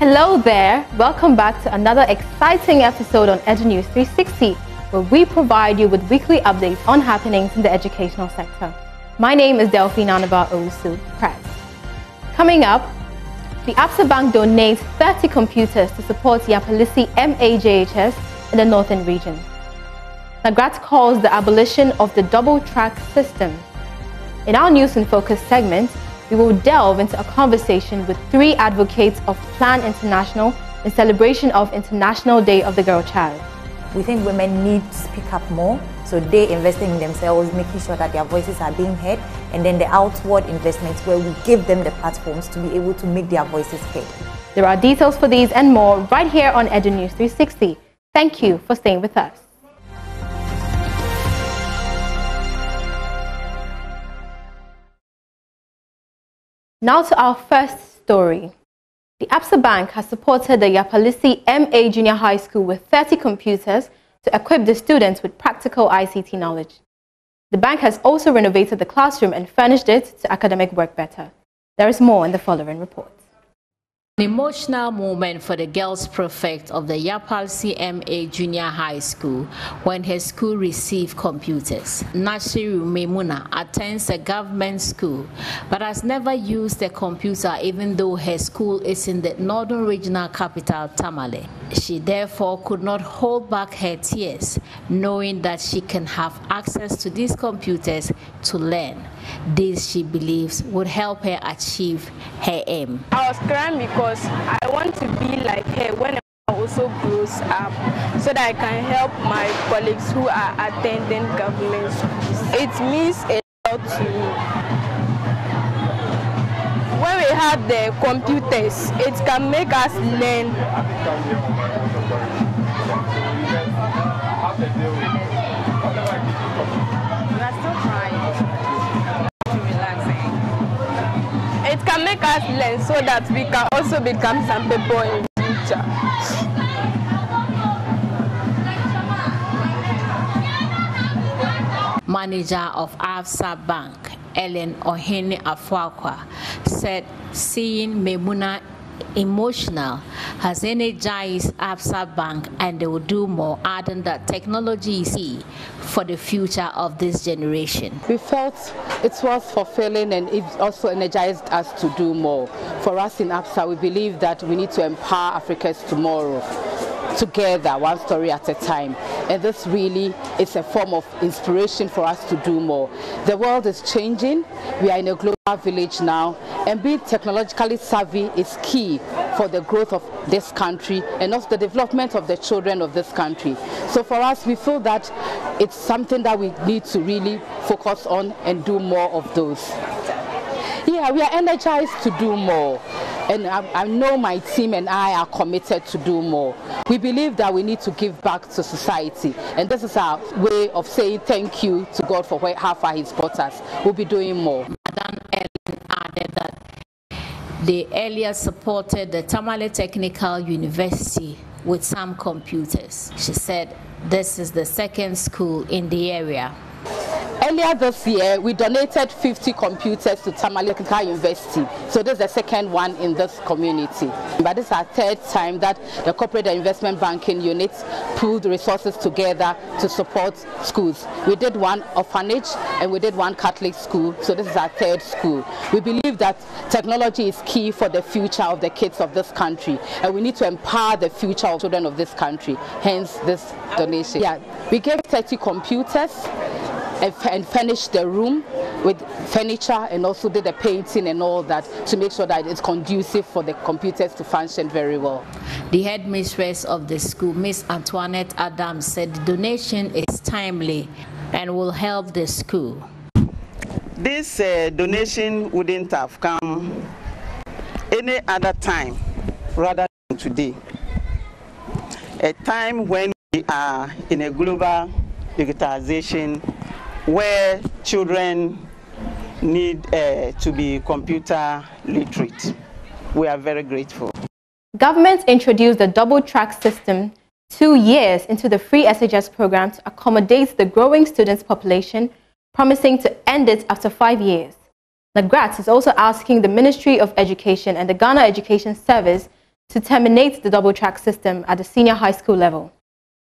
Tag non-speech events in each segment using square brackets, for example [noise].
Hello there. Welcome back to another exciting episode on EduNews 360, where we provide you with weekly updates on happenings in the educational sector. My name is Delphine Anaba Owusu, press. Coming up, the ABSA Bank donates 30 computers to support Yapalisi MAJHS in the northern region. NAGRAT calls the abolition of the double track system. In our News in Focus segment, we will delve into a conversation with three advocates of Plan International in celebration of International Day of the Girl Child. We think women need to speak up more, so they investing in themselves, making sure that their voices are being heard, and then the outward investments where we give them the platforms to be able to make their voices heard. There are details for these and more right here on EduNews 360. Thank you for staying with us. Now to our first story. The ABSA Bank has supported the Yapalisi MA Junior High School with 30 computers to equip the students with practical ICT knowledge. The bank has also renovated the classroom and furnished it to academic work better. There is more in the following report. An emotional moment for the girls prefect of the Yapalisi MA Junior High School when her school received computers. Nashiru Memuna attends a government school but has never used a computer even though her school is in the northern regional capital Tamale. She therefore could not hold back her tears knowing that she can have access to these computers to learn. This she believes would help her achieve her aim. I was crying because I want to be like her when I also grows up so that I can help my colleagues who are attending government schools. It means a lot to me. When we have the computers, it can make us learn. Make us learn so that we can also become some people in future. Manager of AFSA Bank, Ellen Ohene Afuakwa, said seeing Memuna emotional has energized ABSA Bank and they will do more, adding that technology is key for the future of this generation. We felt it was fulfilling and it also energized us to do more. For us in ABSA, we believe that we need to empower Africa's tomorrow together, one story at a time. And this really is a form of inspiration for us to do more. The world is changing. We are in a global village now, and being technologically savvy is key for the growth of this country and also the development of the children of this country. So for us, we feel that it's something that we need to really focus on and do more of those. Yeah, we are energized to do more. And I, I, know my team and I are committed to do more. We believe that we need to give back to society. And this is our way of saying thank you to God for where, how far He's brought us. We'll be doing more. They earlier supported the Tamale Technical University with some computers. She said this is the second school in the area. Earlier this year, we donated 50 computers to Tamale Technical University. So this is the second one in this community. But this is our third time that the Corporate Investment Banking Unit pulled resources together to support schools. We did one orphanage and we did one Catholic school. So this is our third school. We believe that technology is key for the future of the kids of this country. And we need to empower the future of children of this country. Hence this donation. Yeah, we gave 30 computers and furnished the room with furniture and also did the painting and all that to make sure that it's conducive for the computers to function very well. The headmistress of the school, Miss Antoinette Adams, said the donation is timely and will help the school. This uh, donation wouldn't have come any other time rather than today. A time when we are in a global digitization where children need uh, to be computer literate. We are very grateful. Government introduced the double track system two years into the free SHS program to accommodate the growing students population, promising to end it after five years. NAGRAT is also asking the Ministry of Education and the Ghana Education Service to terminate the double track system at the senior high school level.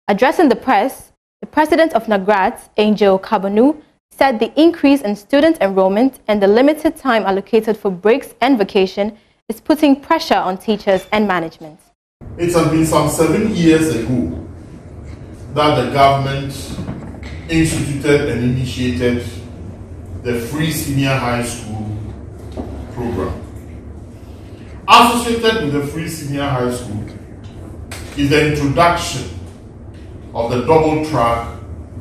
Addressing the press, the president of NAGRAT, Angel Carbonu, said the increase in student enrollment and the limited time allocated for breaks and vacation is putting pressure on teachers and management. It has been some seven years ago that the government instituted and initiated the free senior high school program. Associated with the free senior high school is the introduction of the double track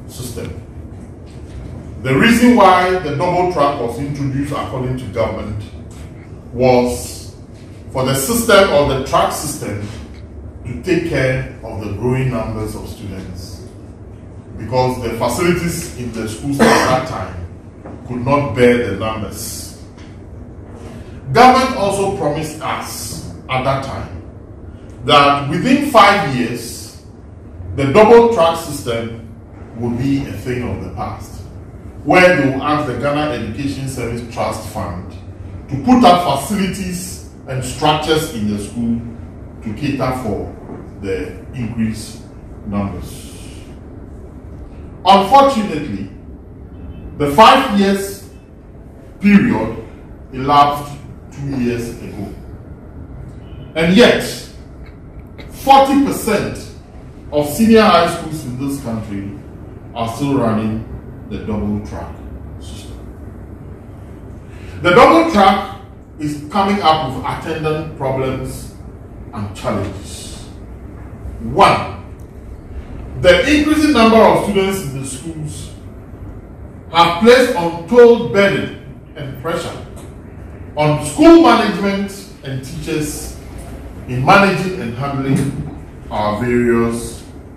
system. The reason why the double track was introduced according to government was for the system or the track system to take care of the growing numbers of students because the facilities in the schools at that time could not bear the numbers. Government also promised us at that time that within five years, the double track system will be a thing of the past, where they will ask the Ghana Education Service Trust Fund to put up facilities and structures in the school to cater for the increased numbers. Unfortunately, the five years period elapsed two years ago. And yet, 40% of senior high schools in this country are still running the double track system. The double track is coming up with attendant problems and challenges. One, the increasing number of students in the schools have placed untold burden and pressure on school management and teachers in managing and handling our various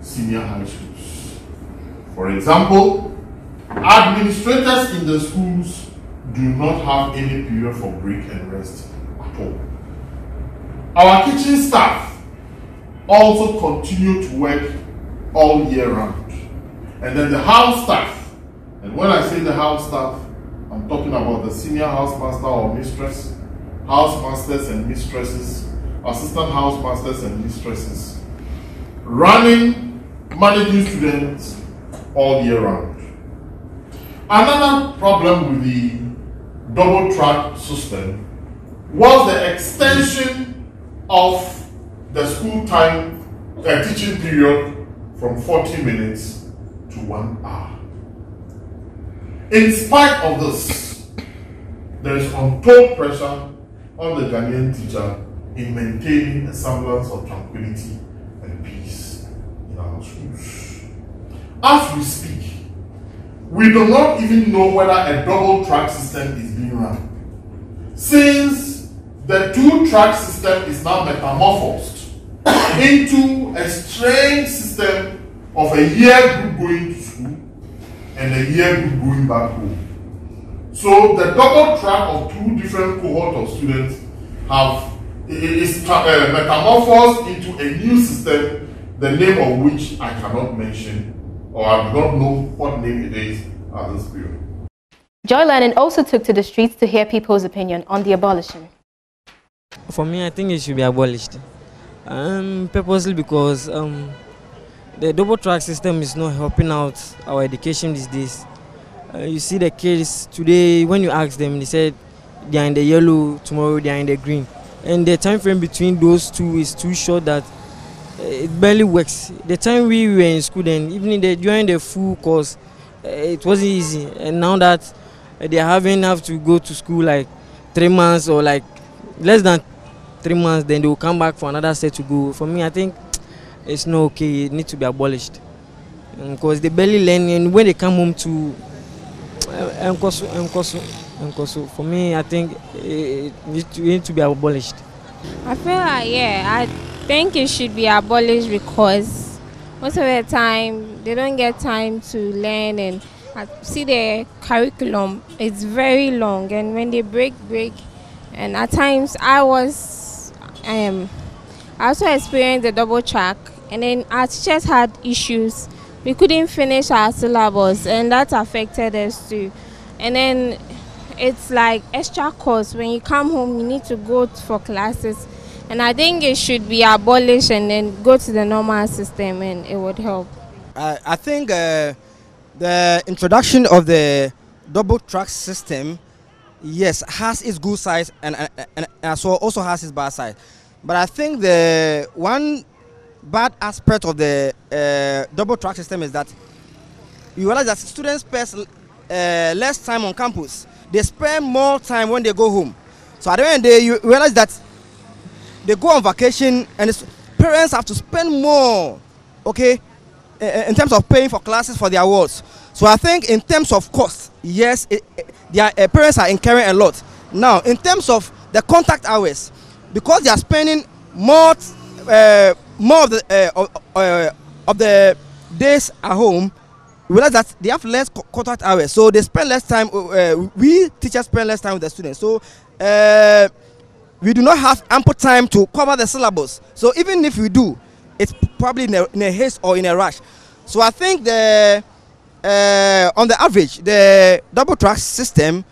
senior high schools. For example, administrators in the schools do not have any period for break and rest at all. Our kitchen staff also continue to work all year round. And then the house staff, and when I say the house staff, I'm talking about the senior housemaster or mistress, housemasters and mistresses, assistant housemasters and mistresses, running, managing students all year round. Another problem with the double track system was the extension of the school time, the teaching period from 40 minutes to one hour. In spite of this, there is untold pressure on the Ghanaian teacher in maintaining a semblance of tranquility schools. As we speak, we do not even know whether a double track system is being run. Since the two track system is now metamorphosed into a strange system of a year group going to school and a year group going back home. So the double track of two different cohort of students have is uh, metamorphosed into a new system, the name of which I cannot mention or I do not know what name it is at this period. Joy Learning also took to the streets to hear people's opinion on the abolition. For me, I think it should be abolished. Um, purposely because um, the double track system is not helping out our education these days. Uh, you see the kids today, when you ask them, they said they are in the yellow, tomorrow they are in the green. And the time frame between those two is too short that it barely works. The time we were in school then, even the, during the full course, uh, it wasn't easy. And now that uh, they having have to go to school like three months or like less than three months, then they will come back for another set to go. For me, I think [tsk] it's not okay. It needs to be abolished. Because they barely learn, and when they come home to [tsk] Nkosu, Nkosu, Nkosu, for me, I think it it needs to be abolished. I feel like, yeah, I think it should be abolished because most of the time they don't get time to learn and see the curriculum. It's very long and when they break break. And at times I was um I also experienced the double track. And then our teachers had issues. We couldn't finish our syllabus and that affected us too. And then it's like extra course when you come home you need to go for classes And I think it should be abolished and then go to the normal system and it would help. I, I think uh, the introduction of the double track system, yes, has its good side and, and, and well also has its bad side. But I think the one bad aspect of the uh, double track system is that you realize that students spend uh, less time on campus. They spend more time when they go home. So at the end of the day, you realize that they go on vacation and parents have to spend more, okay, in terms of paying for classes for their wards. So I think in terms of cost, yes, it, it, their uh, parents are incurring a lot. Now, in terms of the contact hours, because they are spending more, uh, more of the uh, uh, of the days at home, realize that they have less contact hours, so they spend less time. Uh, we teachers spend less time with the students. So uh, we do not have ample time to cover the syllabus. So even if we do, it's probably in a, in a haste or in a rush. So I think the uh, on the average, the double track system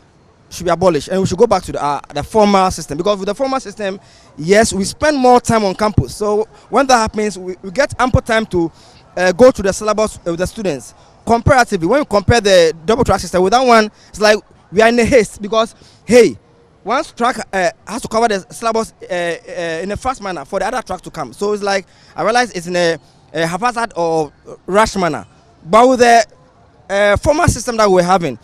should be abolished and we should go back to the, uh, the former system because with the former system, yes, we spend more time on campus. So when that happens, we, we get ample time to uh, go to the syllabus with the students. Comparatively, when you compare the double track system with that one, it's like we are in a haste because, hey, one track uh, has to cover the syllabus uh, uh, in a fast manner for the other track to come. So it's like I realize it's in a, a haphazard or rush manner. But with the uh, former system that we're having,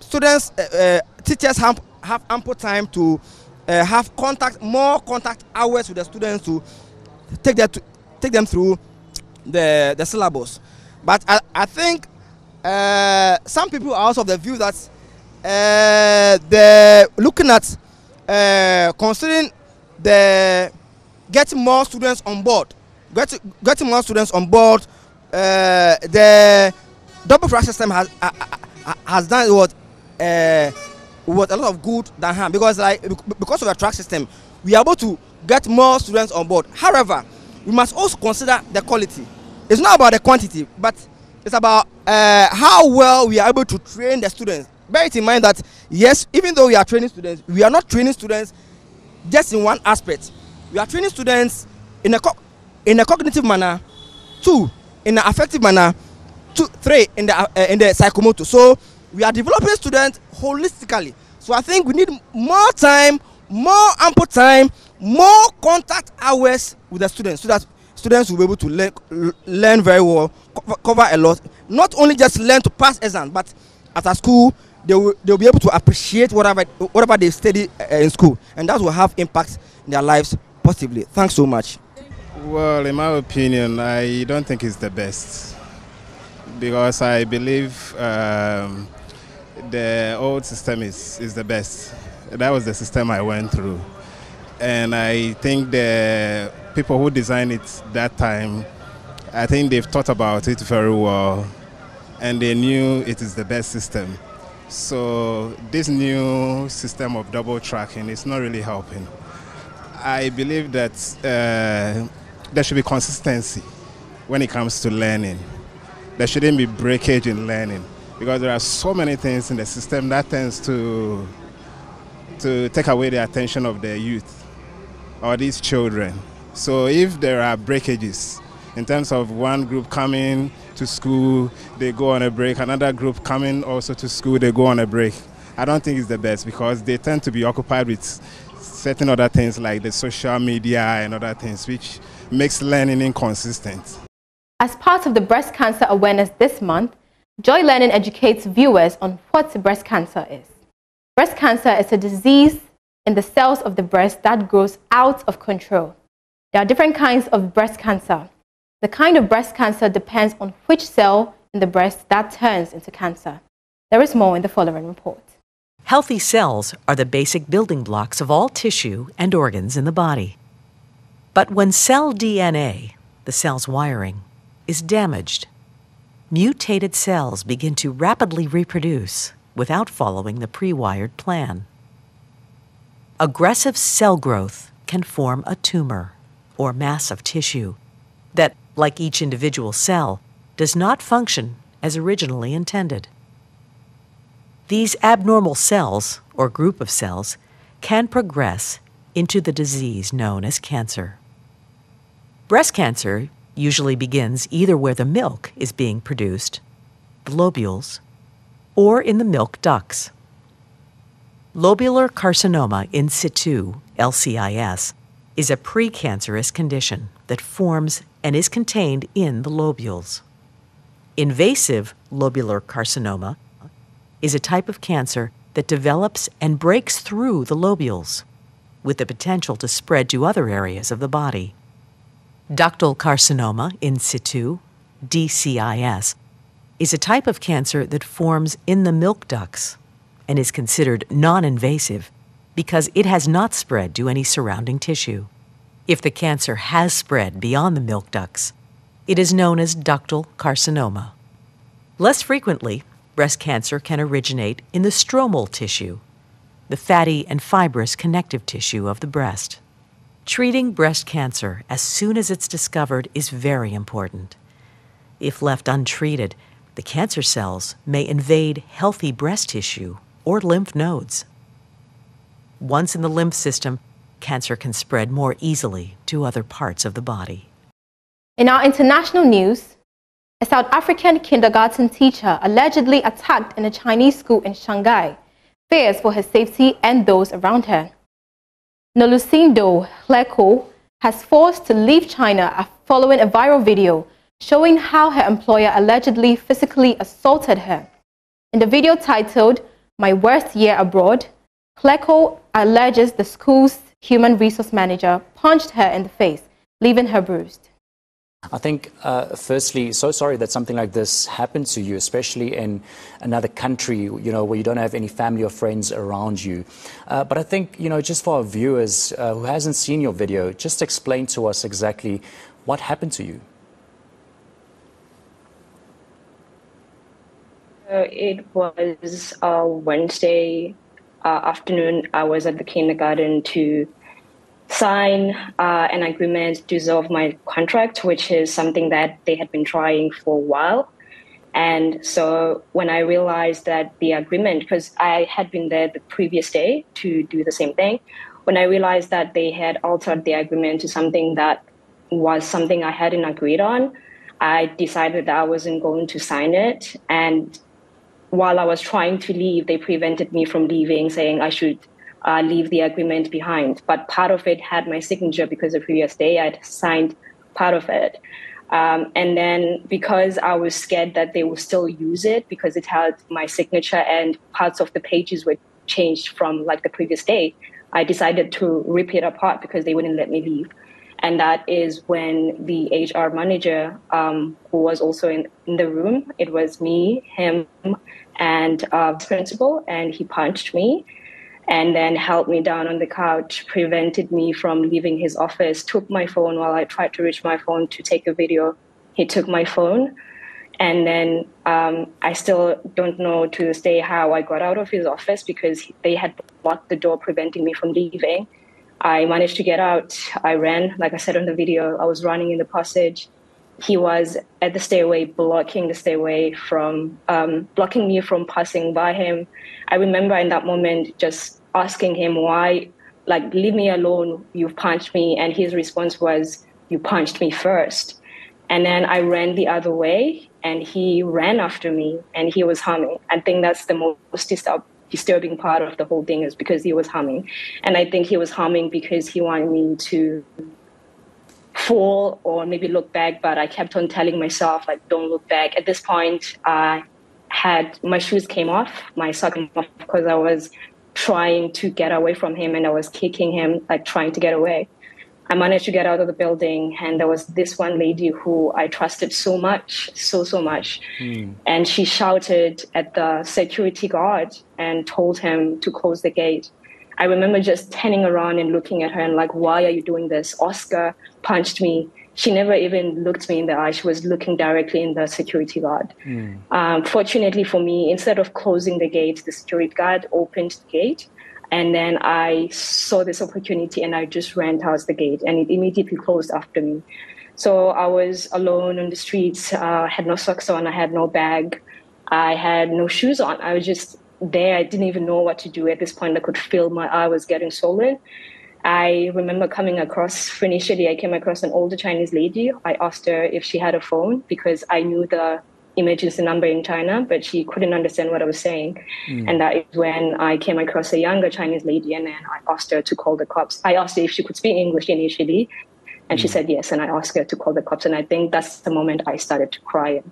students, uh, uh, teachers have, have ample time to have contact, more contact hours with the students to take, that to, take them through the, the syllabus. But I, I think some people are also of the view that uh, the looking at uh, considering the getting more students on board getting getting more students on board uh, the double track system has uh, has done what uh, what a lot of good than harm because like because of the track system we are able to get more students on board. However we must also consider the quality. It's not about the quantity but it's about uh, how well we are able to train the students bear it in mind that yes even though we are training students we are not training students just in one aspect. We are training students in a in a cognitive manner two in an affective manner two three in the uh, in the psychomotor. So we are developing students holistically. So i think we need more time more ample time more contact hours with the students so that students will be able to learn learn very well cover a lot. Not only just learn to pass exam but after school they will, they will be able to appreciate whatever, whatever they study uh, in school. And that will have impact in their lives positively. Thanks so much. Well, in my opinion, I don't think it's the best. Because I believe um, the old system is, is the best. That was the system I went through. And I think the people who designed it that time, I think they've thought about it very well and they knew it is the best system. So this new system of double tracking is not really helping. I believe that uh, there should be consistency when it comes to learning. There shouldn't be breakage in learning because there are so many things in the system that tends to to take away the attention of the youth or these children. So if there are breakages in terms of one group coming to school, they go on a break. Another group coming also to school, they go on a break. I don't think it's the best because they tend to be occupied with certain other things like the social media and other things, which makes learning inconsistent. As part of the breast cancer awareness this month, Joy Learning educates viewers on what breast cancer is. Breast cancer is a disease in the cells of the breast that grows out of control. There are different kinds of breast cancer. The kind of breast cancer depends on which cell in the breast that turns into cancer. There is more in the following report. Healthy cells are the basic building blocks of all tissue and organs in the body. But when cell DNA, the cell's wiring, is damaged, mutated cells begin to rapidly reproduce without following the pre wired plan. Aggressive cell growth can form a tumor or mass of tissue that like each individual cell, does not function as originally intended. These abnormal cells, or group of cells, can progress into the disease known as cancer. Breast cancer usually begins either where the milk is being produced, the lobules, or in the milk ducts. Lobular carcinoma in situ, LCIS, is a precancerous condition that forms and is contained in the lobules. Invasive lobular carcinoma is a type of cancer that develops and breaks through the lobules, with the potential to spread to other areas of the body. Ductal carcinoma in situ, DCIS, is a type of cancer that forms in the milk ducts and is considered non invasive because it has not spread to any surrounding tissue. If the cancer has spread beyond the milk ducts, it is known as ductal carcinoma. Less frequently, breast cancer can originate in the stromal tissue, the fatty and fibrous connective tissue of the breast. Treating breast cancer as soon as it's discovered is very important. If left untreated, the cancer cells may invade healthy breast tissue or lymph nodes. Once in the lymph system, cancer can spread more easily to other parts of the body. In our international news, a South African kindergarten teacher allegedly attacked in a Chinese school in Shanghai fears for her safety and those around her. Nolusindo Hleko has forced to leave China following a viral video showing how her employer allegedly physically assaulted her. In the video titled, My Worst Year Abroad, Hleko alleges the school's human resource manager punched her in the face, leaving her bruised. I think, uh, firstly, so sorry that something like this happened to you, especially in another country, you know, where you don't have any family or friends around you. Uh, but I think, you know, just for our viewers uh, who hasn't seen your video, just explain to us exactly what happened to you. Uh, it was uh, Wednesday uh, afternoon. I was at the kindergarten to sign uh, an agreement to dissolve my contract, which is something that they had been trying for a while. And so when I realized that the agreement, because I had been there the previous day to do the same thing, when I realized that they had altered the agreement to something that was something I hadn't agreed on, I decided that I wasn't going to sign it. And while I was trying to leave, they prevented me from leaving, saying I should uh, leave the agreement behind. But part of it had my signature because the previous day I'd signed part of it. Um, and then because I was scared that they would still use it because it had my signature and parts of the pages were changed from like the previous day, I decided to rip it apart because they wouldn't let me leave. And that is when the HR manager, um, who was also in, in, the room, it was me, him, and uh, principal, and he punched me and then held me down on the couch, prevented me from leaving his office, took my phone while I tried to reach my phone to take a video. He took my phone. And then um, I still don't know to this day how I got out of his office because they had locked the door, preventing me from leaving. I managed to get out. I ran, like I said on the video, I was running in the passage. He was at the stairway, blocking the stairway from, um, blocking me from passing by him. I remember in that moment just asking him why, like, leave me alone, you've punched me. And his response was, you punched me first. And then I ran the other way and he ran after me and he was humming. I think that's the most disturbing part of the whole thing is because he was humming. And I think he was humming because he wanted me to fall or maybe look back, but I kept on telling myself, like, don't look back. At this point, I had my shoes came off, my sock came off because I was trying to get away from him and I was kicking him, like trying to get away. I managed to get out of the building, and there was this one lady who I trusted so much, so, so much. Mm. And she shouted at the security guard and told him to close the gate. I remember just turning around and looking at her and, like, why are you doing this? Oscar punched me she never even looked me in the eye. She was looking directly in the security guard. Mm. Um, fortunately for me, instead of closing the gate, the security guard opened the gate. And then I saw this opportunity and I just ran towards the gate and it immediately closed after me. So I was alone on the streets, uh, had no socks on, I had no bag, I had no shoes on. I was just there. I didn't even know what to do at this point. I could feel my eye was getting swollen. I remember coming across, initially, I came across an older Chinese lady. I asked her if she had a phone because I knew the emergency number in China, but she couldn't understand what I was saying. Mm. And that is when I came across a younger Chinese lady, and then I asked her to call the cops. I asked her if she could speak English initially, and mm. she said yes. And I asked her to call the cops, and I think that's the moment I started to cry.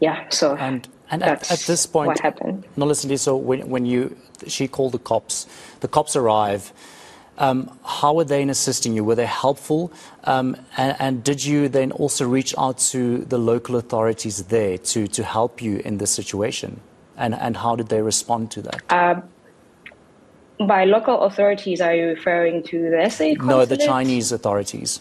Yeah, so and and at, at, this point, what happened? No, listen, so when when you she called the cops, the cops arrive. Um, how were they in assisting you? Were they helpful? Um, and, and, did you then also reach out to the local authorities there to, to help you in this situation? And, and how did they respond to that? Uh, by local authorities, are you referring to the SA? No, the Chinese authorities.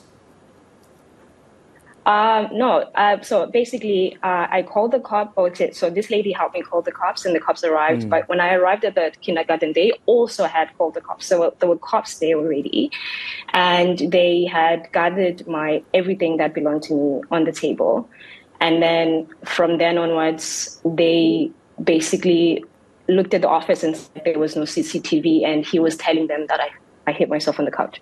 Um, no, uh, so basically, uh, I called the cop. Oh, so this lady helped me call the cops, and the cops arrived. Mm. But when I arrived at the kindergarten, they also had called the cops. So there were cops there already, and they had gathered my everything that belonged to me on the table. And then from then onwards, they basically looked at the office and said there was no CCTV, and he was telling them that I, I hit myself on the couch.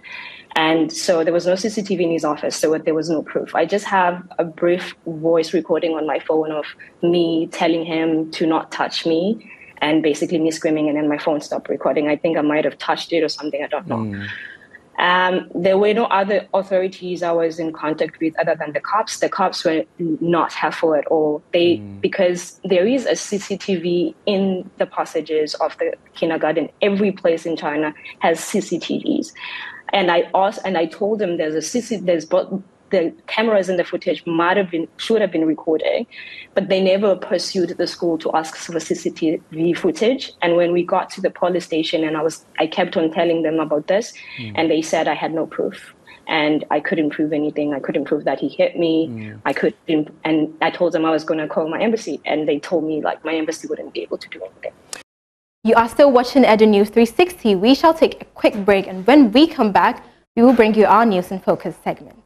And so there was no CCTV in his office, so there was no proof. I just have a brief voice recording on my phone of me telling him to not touch me and basically me screaming, and then my phone stopped recording. I think I might have touched it or something, I don't know. Mm. Um, there were no other authorities I was in contact with other than the cops. The cops were not helpful at all. They mm. because there is a CCTV in the passages of the kindergarten. Every place in China has CCTVs. And I asked, and I told them there's a CC, there's the cameras in the footage might have been should have been recording, but they never pursued the school to ask for CCTV footage. And when we got to the police station, and I was I kept on telling them about this, mm. and they said I had no proof. And I couldn't prove anything. I couldn't prove that he hit me. Mm. I couldn't, and I told them I was going to call my embassy, and they told me like my embassy wouldn't be able to do anything. You are still watching Edu News 360. We shall take a quick break and when we come back, we will bring you our News in Focus segment.